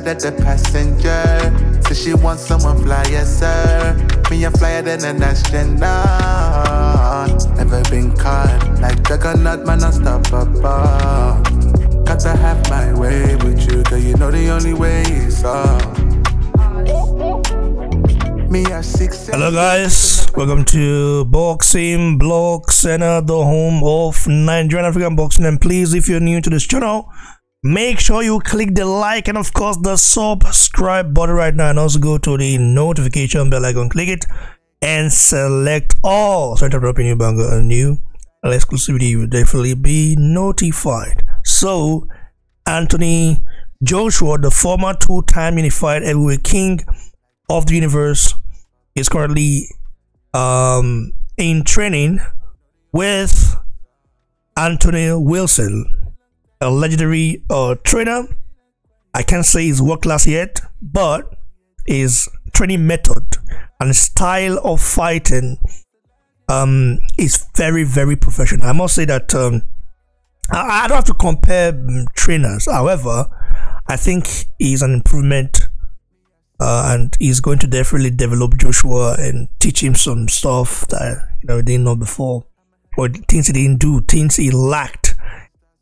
to the the passenger. So she wants someone flyer, sir. Me a flyer than an astronaut. Never been caught like juggernaut, man, unstoppable. Got to have my way with you, girl. You know the only way is up. Me a six. Hello guys, welcome to Boxing Block Centre, the home of Nigerian African boxing. And please, if you're new to this channel, make sure you click the like and of course the subscribe button right now, and also go to the notification bell icon, click it, and select all. So, drop a new banger, a new exclusivity, you will definitely be notified. So, Anthony Joshua, the former two-time unified heavyweight king of the universe is currently um, in training with Anthony Wilson, a legendary uh, trainer. I can't say he's world class yet, but his training method and style of fighting um, is very, very professional. I must say that um, I, I don't have to compare um, trainers. However, I think he's an improvement uh, and he's going to definitely develop Joshua and teach him some stuff that you know he didn't know before, or things he didn't do, things he lacked.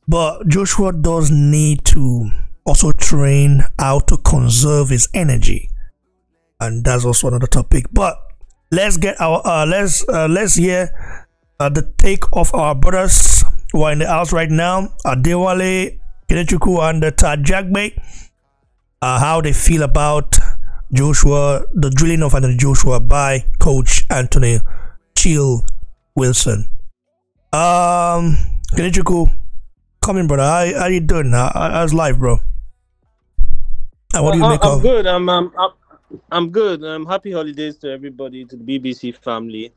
But Joshua does need to also train how to conserve his energy, and that's also another topic. But let's get our uh, let's uh, let's hear uh, the take of our brothers who are in the house right now, Adewale, Kenechukwu, and uh, Tajagbe, uh, how they feel about Joshua, the drilling of Anthony Joshua by Coach Anthony Chill Wilson. Um, Kenechukwu, come in, brother. How, how you doing? How, how's life, bro? And what do you Uh, make I'm of? good. I'm, I'm I'm I'm good. Um, happy holidays to everybody, to the BBC family.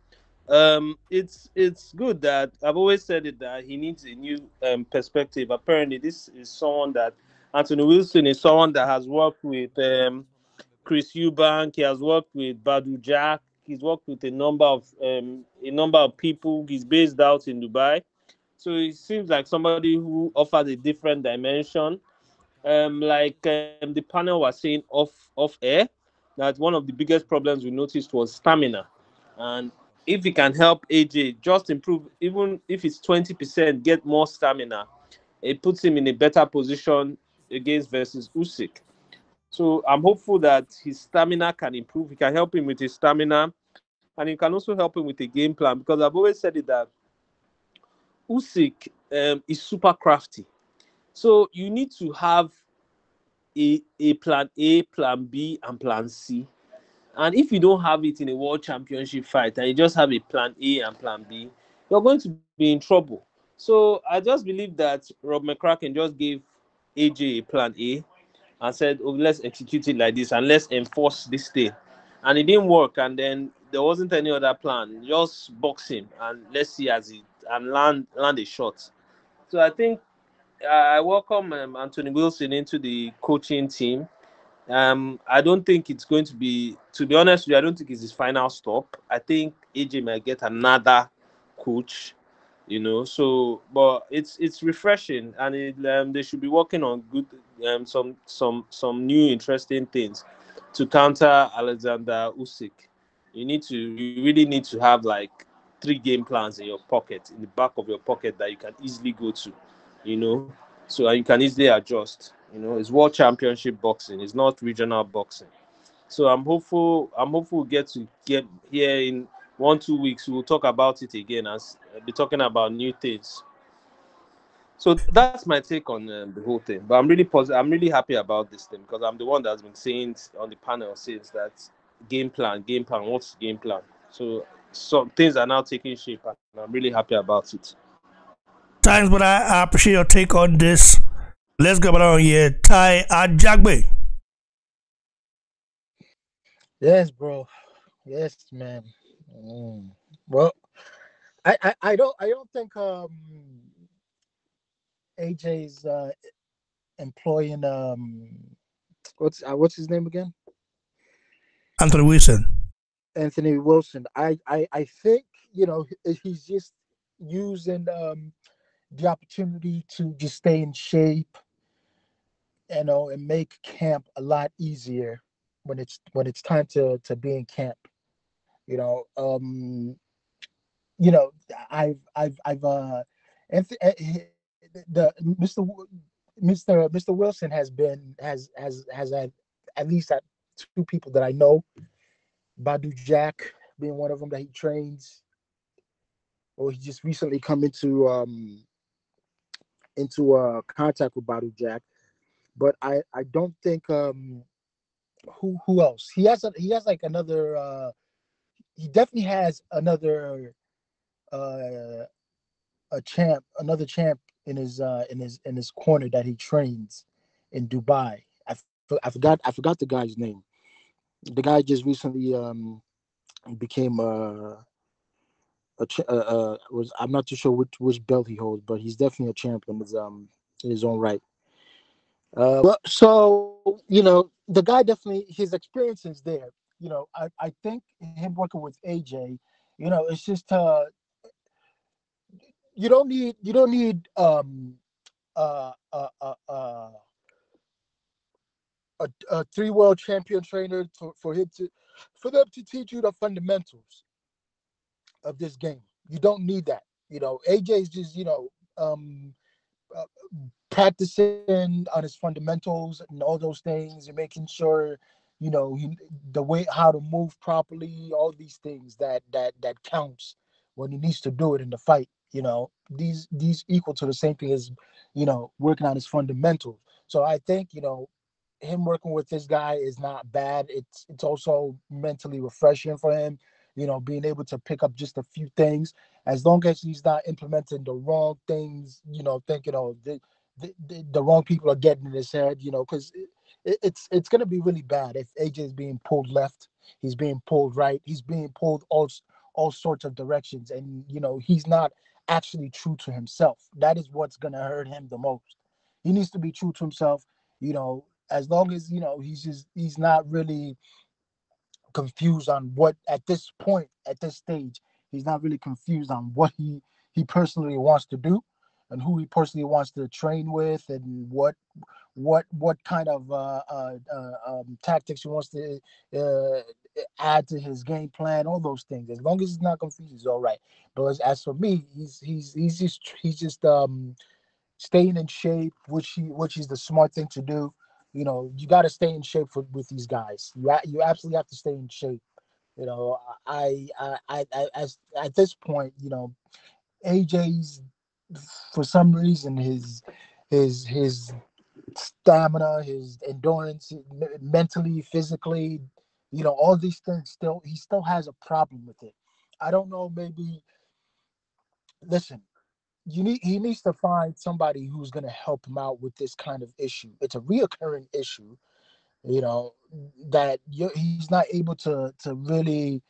Um, it's it's good that I've always said it that he needs a new um, perspective. Apparently, this is someone that Anthony Wilson is someone that has worked with um, Chris Eubank. He has worked with Badou Jack. He's worked with a number of um, a number of people. He's based out in Dubai, so it seems like somebody who offers a different dimension um, like um, the panel was saying off off air, that one of the biggest problems we noticed was stamina, and if he can help AJ just improve, even if it's twenty percent, get more stamina, it puts him in a better position against versus Usyk. So I'm hopeful that his stamina can improve. He can help him with his stamina, and he can also help him with a game plan because I've always said it that Usyk um, is super crafty. So you need to have a, a plan A, plan B, and plan C. And if you don't have it in a world championship fight and you just have a plan A and plan B, you're going to be in trouble. So I just believe that Rob McCracken just gave AJ a plan A and said, Oh, let's execute it like this and let's enforce this thing. And it didn't work, and then there wasn't any other plan. Just box him and let's see as it and land land a shot. So I think I welcome um, Anthony Wilson into the coaching team. Um, I don't think it's going to be, to be honest with you, I don't think it's his final stop. I think AJ might get another coach, you know. So, but it's it's refreshing, and it, um, they should be working on good, um, some some some new interesting things to counter Alexander Usyk. You need to, you really need to have like three game plans in your pocket, in the back of your pocket that you can easily go to you know, so you can easily adjust. You know, it's world championship boxing, it's not regional boxing. So I'm hopeful. I'm hopeful we get to get here in one two weeks. We'll talk about it again and be talking about new things. So that's my take on um, the whole thing. But I'm really positive. I'm really happy about this thing because I'm the one that's been saying on the panel since that game plan, game plan. What's game plan? So some things are now taking shape, and I'm really happy about it. Thanks, but I, I appreciate your take on this. Let's go around here. Ty Ajagbe. Yes, bro. Yes, man. Mm. Well, I, I, I don't I don't think um AJ's uh employing um what's uh, what's his name again? Anthony Wilson. Anthony Wilson. I I I think you know he's just using um the opportunity to just stay in shape, you know, and make camp a lot easier when it's when it's time to to be in camp. You know, um, you know, I've I've I've uh, and the Mr. Mr. Mr. Wilson has been has has has had at least two people that I know, Badou Jack being one of them that he trains, or he just recently come into um into uh contact with Badou Jack, but I I don't think um who who else he has a, he has like another uh he definitely has another uh a champ another champ in his uh in his in his corner that he trains in Dubai. I, I forgot I forgot the guy's name. The guy just recently um became uh a ch- uh, uh, was I'm not too sure which which belt he holds, but he's definitely a champion in his um in his own right. Uh, well, so you know the guy definitely his experience is there. You know, I I think him working with AJ, you know, it's just uh you don't need you don't need um uh uh uh, uh a, a three world champion trainer to, for him to for them to teach you the fundamentals of this game. You don't need that. You know, AJ is just you know um uh, practicing on his fundamentals and all those things and making sure you know he, the way how to move properly all these things that that that counts when he needs to do it in the fight you know these these equal to the same thing as you know working on his fundamentals so i think you know him working with this guy is not bad it's it's also mentally refreshing for him you know being able to pick up just a few things as long as he's not implementing the wrong things you know thinking oh the the, the, wrong people are getting in his head you know because it, it's it's going to be really bad if aj is being pulled left he's being pulled right he's being pulled all all sorts of directions and you know he's not actually true to himself. That is what's going to hurt him the most. He needs to be true to himself, you know, as long as, you know, he's just, he's not really confused on what, at this point, at this stage, he's not really confused on what he, he personally wants to do and who he personally wants to train with and what what what kind of uh, uh, uh, um, tactics he wants to uh, add to his game plan, all those things. As long as he's not confused, he's all right. But as, as for me, he's he's he's just he's just um staying in shape, which he which is the smart thing to do. You know, you got to stay in shape for, with these guys. You you absolutely have to stay in shape. You know, I I I, I as at this point, you know, AJ's for some reason his his his stamina, his endurance, mentally, physically, you know, all these things still he still has a problem with it. I don't know, maybe listen, you need he needs to find somebody who's gonna help him out with this kind of issue. It's a reoccurring issue, you know, that he's not able to to really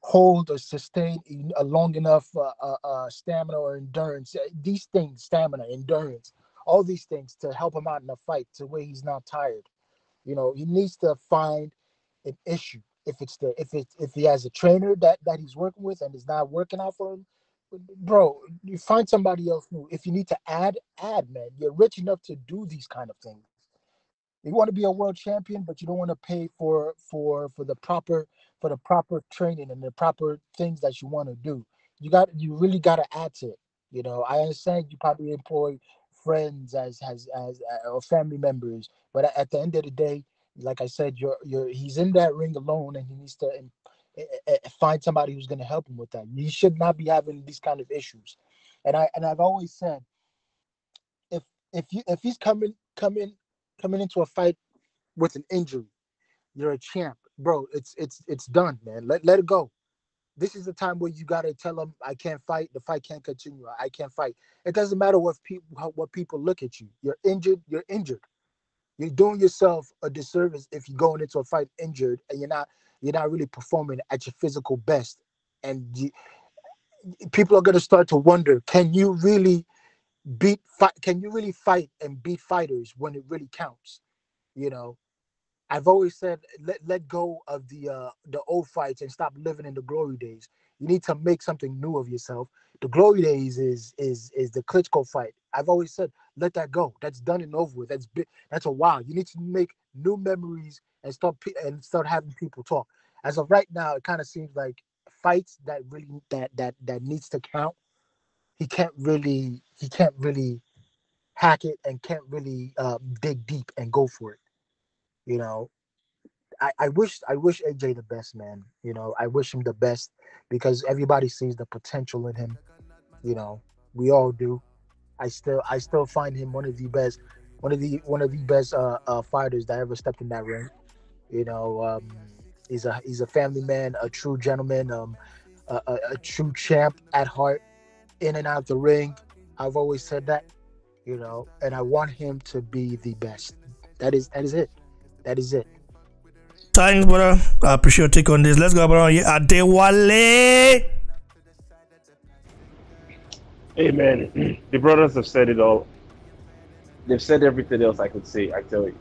hold or sustain a long enough uh, uh, uh, stamina or endurance. These things, stamina, endurance, all these things to help him out in a fight to where he's not tired. You know, he needs to find an issue. If it's the if it if he has a trainer that that he's working with and is not working out for him, bro, you find somebody else new. If you need to add, add, man. You're rich enough to do these kind of things. You want to be a world champion, but you don't want to pay for for for the proper for the proper training and the proper things that you want to do. You got you really got to add to it. You know, I understand you probably employ friends as as as uh, or family members, but at the end of the day, like I said, you're you're he's in that ring alone, and he needs to find somebody who's going to help him with that. You should not be having these kind of issues. And I and I've always said, if if you if he's coming coming coming into a fight with an injury, you're a champ, bro. It's it's it's done, man. Let let it go. This is the time where you gotta tell him, I can't fight. The fight can't continue. I can't fight. It doesn't matter what people what people look at you. You're injured. You're injured. You're doing yourself a disservice if you're going into a fight injured and you're not you're not really performing at your physical best, and you, people are gonna start to wonder, can you really beat fight? Can you really fight and beat fighters when it really counts? You know, I've always said let let go of the uh the old fights and stop living in the glory days. You need to make something new of yourself The glory days is is is the Klitschko fight. I've always said, let that go. That's done and over with. That's. That's a while. You need to make new memories and start and start having people talk. As of right now, it kind of seems like fights that really that that that needs to count. He can't really he can't really hack it and can't really uh, dig deep and go for it. You know, I, I wish I wish AJ the best, man. You know, I wish him the best because everybody sees the potential in him. You know, we all do. I still I still find him one of the best, one of the one of the best uh, uh, fighters that ever stepped in that ring. You know, um, he's a he's a family man, a true gentleman, um, a, a, a true champ at heart, in and out the ring. I've always said that, you know, and I want him to be the best. That is that is it. That is it. Thanks, brother. I appreciate your take on this. Let's go, brother. Yeah, Adewale. Hey man, the brothers have said it all. They've said everything else I could say. I tell you,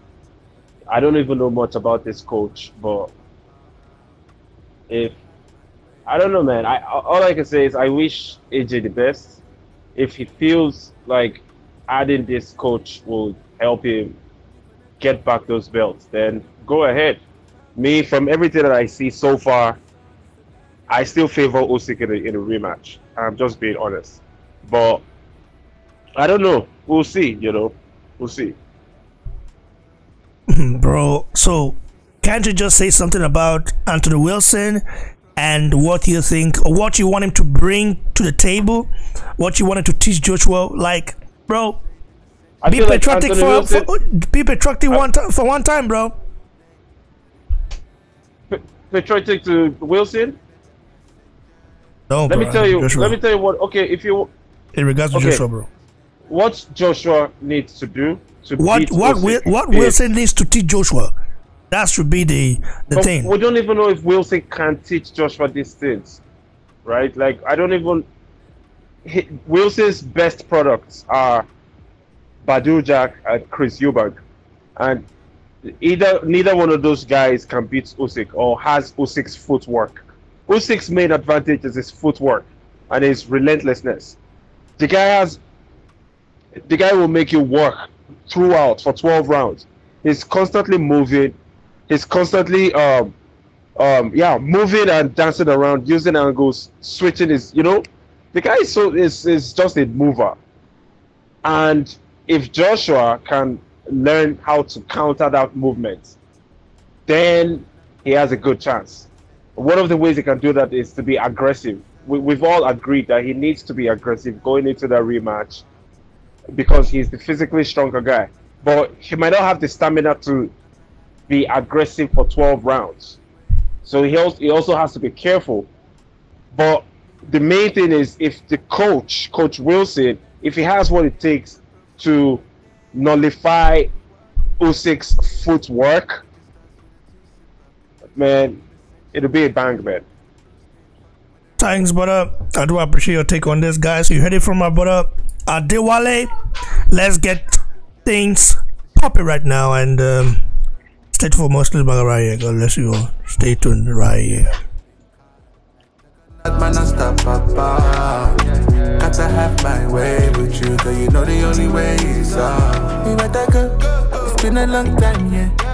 I don't even know much about this coach, but if I don't know, man, I all I can say is I wish AJ the best. If he feels like adding this coach will help him get back those belts, then go ahead. Me, from everything that I see so far, I still favor Usyk in a, in a rematch. I'm just being honest. But I don't know. We'll see. You know, we'll see. Bro, so can't you just say something about Anthony Wilson and what you think or what you want him to bring to the table, what you wanted to teach Joshua? Like, bro, I be patriotic like for, Wilson, for, be patriotic I, one time for one time, bro. Patriotic to Wilson. No, let bro, me tell you. Joshua. Let me tell you what. Okay, if you in regards to okay. Joshua, bro. What Joshua needs to do to what what will, what Wilson needs to teach Joshua. That should be the the thing. We don't even know if Wilson can teach Joshua these things, right? Like I don't even. Wilson's best products are Badou Jack and Chris Eubank, and either neither one of those guys can beat Usyk or has Usyk's footwork. Usyk's main advantage is his footwork and his relentlessness. The guy has the guy will make you work throughout for 12 rounds. He's constantly moving. He's constantly um um yeah moving and dancing around, using angles, switching his you know the guy is so is is just a mover. And if Joshua can learn how to counter that movement, then he has a good chance. One of the ways he can do that is to be aggressive we, we've all agreed that he needs to be aggressive going into that rematch because he's the physically stronger guy. But he might not have the stamina to be aggressive for 12 rounds. So he also, he also has to be careful. But the main thing is if the coach, Coach Wilson, if he has what it takes to nullify Usyk's footwork, man, it'll be a bang, man. Thanks, brother. I do appreciate your take on this, guys. You heard it from my brother Adewale. Let's get things popping right now and um, stay for mostly right here. God bless you all. Stay tuned right here. Got to have my way with you, cause you know the only way is up. We met that girl, it's been a long time, yeah.